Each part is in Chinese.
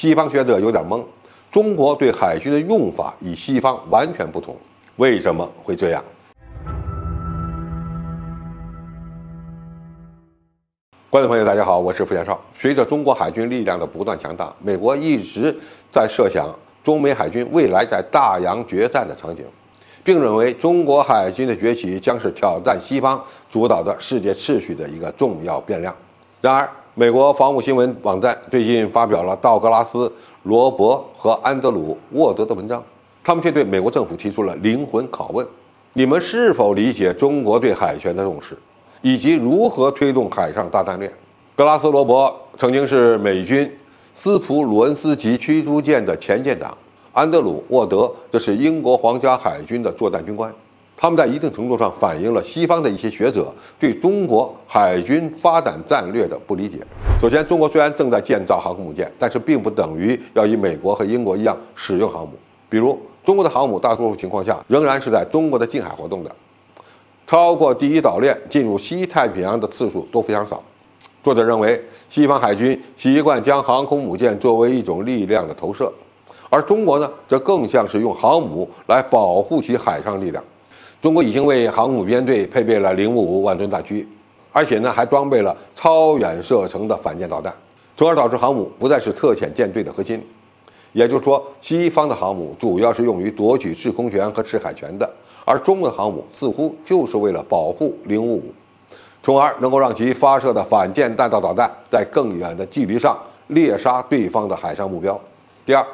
西方学者有点懵，中国对海军的用法与西方完全不同，为什么会这样？观众朋友，大家好，我是付建少。随着中国海军力量的不断强大，美国一直在设想中美海军未来在大洋决战的场景，并认为中国海军的崛起将是挑战西方主导的世界秩序的一个重要变量。然而，美国防务新闻网站最近发表了道格拉斯·罗伯和安德鲁·沃德的文章，他们却对美国政府提出了灵魂拷问：你们是否理解中国对海权的重视？以及如何推动海上大战略。格拉斯罗伯曾经是美军斯普鲁恩斯级驱逐舰的前舰长，安德鲁沃德则是英国皇家海军的作战军官。他们在一定程度上反映了西方的一些学者对中国海军发展战略的不理解。首先，中国虽然正在建造航空母舰，但是并不等于要与美国和英国一样使用航母。比如，中国的航母大多数情况下仍然是在中国的近海活动的。超过第一岛链进入西太平洋的次数都非常少。作者认为，西方海军习惯将航空母舰作为一种力量的投射，而中国呢，则更像是用航母来保护其海上力量。中国已经为航母编队配备了零五五万吨大驱，而且呢，还装备了超远射程的反舰导弹，从而导致航母不再是特遣舰队的核心。也就是说，西方的航母主要是用于夺取制空权和制海权的。而中国的航母似乎就是为了保护零五五，从而能够让其发射的反舰弹道导弹在更远的距离上猎杀对方的海上目标。第二，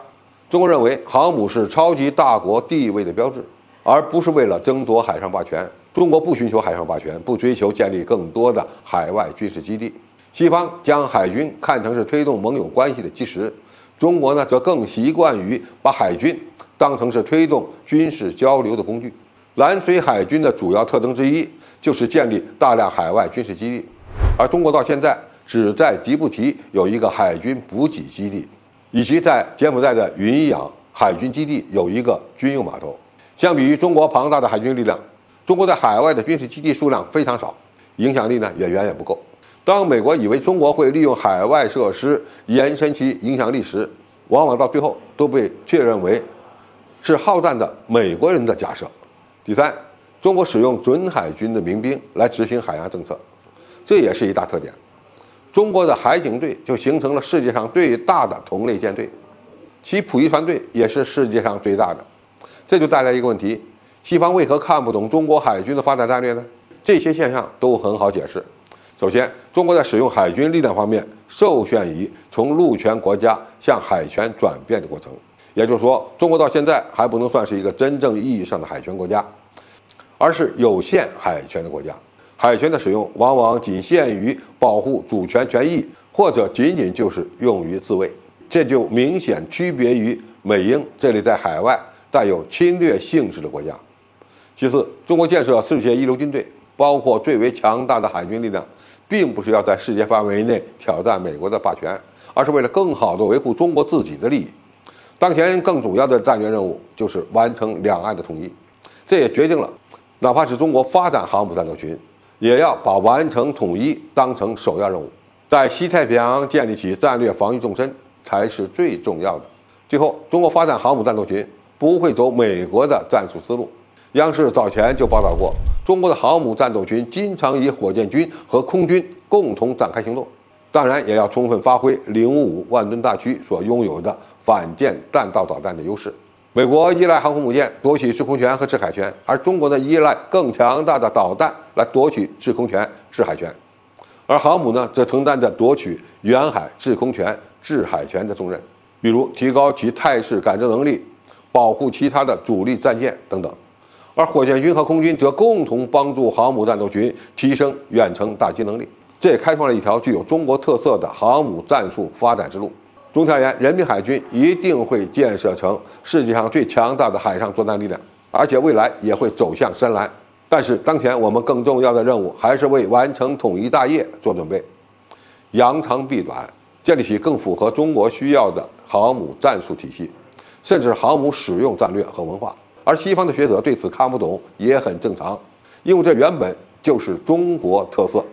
中国认为航母是超级大国地位的标志，而不是为了争夺海上霸权。中国不寻求海上霸权，不追求建立更多的海外军事基地。西方将海军看成是推动盟友关系的基石，中国呢则更习惯于把海军当成是推动军事交流的工具。蓝水海军的主要特征之一就是建立大量海外军事基地，而中国到现在只在吉布提有一个海军补给基地，以及在柬埔寨的云养海军基地有一个军用码头。相比于中国庞大的海军力量，中国在海外的军事基地数量非常少，影响力呢也远远不够。当美国以为中国会利用海外设施延伸其影响力时，往往到最后都被确认为是好战的美国人的假设。第三，中国使用准海军的民兵来执行海洋政策，这也是一大特点。中国的海警队就形成了世界上最大的同类舰队，其普役船队也是世界上最大的。这就带来一个问题：西方为何看不懂中国海军的发展战略呢？这些现象都很好解释。首先，中国在使用海军力量方面受限于从陆权国家向海权转变的过程。也就是说，中国到现在还不能算是一个真正意义上的海权国家，而是有限海权的国家。海权的使用往往仅限于保护主权权益，或者仅仅就是用于自卫，这就明显区别于美英这类在海外带有侵略性质的国家。其次，中国建设世界一流军队，包括最为强大的海军力量，并不是要在世界范围内挑战美国的霸权，而是为了更好地维护中国自己的利益。当前更主要的战略任务就是完成两岸的统一，这也决定了，哪怕是中国发展航母战斗群，也要把完成统一当成首要任务，在西太平洋建立起战略防御纵深才是最重要的。最后，中国发展航母战斗群不会走美国的战术思路。央视早前就报道过，中国的航母战斗群经常以火箭军和空军共同展开行动。当然也要充分发挥零五五万吨大驱所拥有的反舰弹道导弹的优势。美国依赖航空母舰夺取制空权和制海权，而中国呢依赖更强大的导弹来夺取制空权、制海权。而航母呢则承担着夺取远海制空权、制海权的重任，比如提高其态势感知能力、保护其他的主力战舰等等。而火箭军和空军则共同帮助航母战斗群提升远程打击能力。这也开创了一条具有中国特色的航母战术发展之路。总体而言，人民海军一定会建设成世界上最强大的海上作战力量，而且未来也会走向深蓝。但是，当前我们更重要的任务还是为完成统一大业做准备，扬长避短，建立起更符合中国需要的航母战术体系，甚至航母使用战略和文化。而西方的学者对此看不懂也很正常，因为这原本就是中国特色。